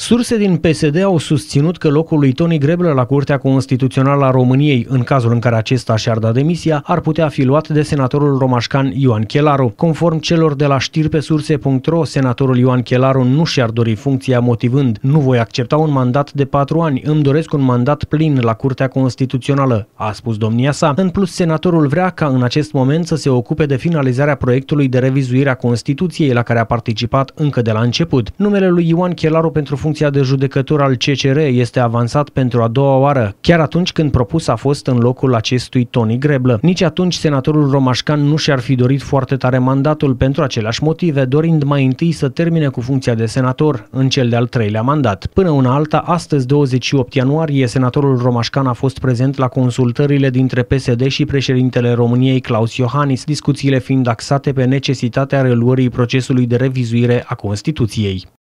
Surse din PSD au susținut că locul lui Tony Greblă la Curtea Constituțională a României, în cazul în care acesta și-ar da demisia, ar putea fi luat de senatorul romașcan Ioan Chelaru. Conform celor de la știri pe surse.ro, senatorul Ioan Chelaru nu și-ar dori funcția motivând nu voi accepta un mandat de patru ani, îmi doresc un mandat plin la Curtea Constituțională, a spus domnia sa. În plus, senatorul vrea ca în acest moment să se ocupe de finalizarea proiectului de revizuire a Constituției la care a participat încă de la început. Numele lui Ioan Chelaru pentru funcția de judecător al CCR este avansat pentru a doua oară, chiar atunci când propus a fost în locul acestui Tony Greblă. Nici atunci senatorul Romașcan nu și-ar fi dorit foarte tare mandatul pentru aceleași motive, dorind mai întâi să termine cu funcția de senator în cel de-al treilea mandat. Până una alta, astăzi 28 ianuarie, senatorul Romașcan a fost prezent la consultările dintre PSD și președintele României Claus Iohannis, discuțiile fiind axate pe necesitatea reluării procesului de revizuire a Constituției.